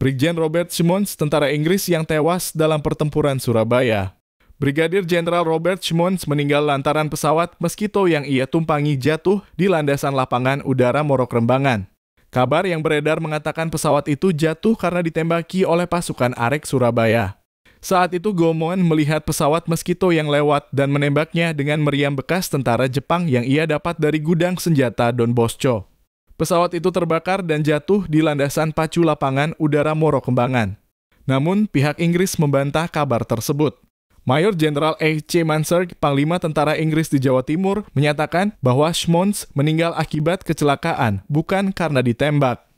Brigjen Robert Simmons, tentara Inggris yang tewas dalam pertempuran Surabaya. Brigadir Jenderal Robert Simmons meninggal lantaran pesawat Mosquito yang ia tumpangi jatuh di landasan lapangan udara Morok Rembangan. Kabar yang beredar mengatakan pesawat itu jatuh karena ditembaki oleh pasukan Arek Surabaya. Saat itu Gomon melihat pesawat Mosquito yang lewat dan menembaknya dengan meriam bekas tentara Jepang yang ia dapat dari gudang senjata Don Bosco. Pesawat itu terbakar dan jatuh di landasan pacu lapangan udara Moro Kembangan. Namun, pihak Inggris membantah kabar tersebut. Mayor Jenderal A.C. Mansur, Panglima Tentara Inggris di Jawa Timur, menyatakan bahwa Schmons meninggal akibat kecelakaan, bukan karena ditembak.